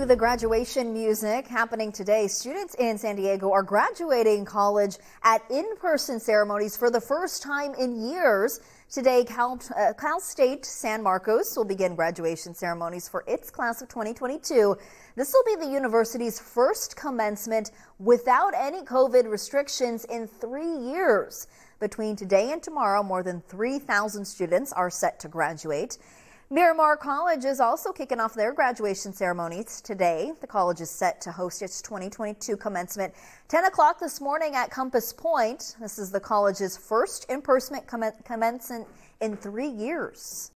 to the graduation music happening today. Students in San Diego are graduating college at in-person ceremonies for the first time in years. Today, Cal, uh, Cal, State San Marcos will begin graduation ceremonies for its class of 2022. This will be the university's first commencement without any COVID restrictions in three years. Between today and tomorrow, more than 3,000 students are set to graduate. Miramar College is also kicking off their graduation ceremonies today. The college is set to host its 2022 commencement 10 o'clock this morning at Compass Point. This is the college's first in-person commencement in three years.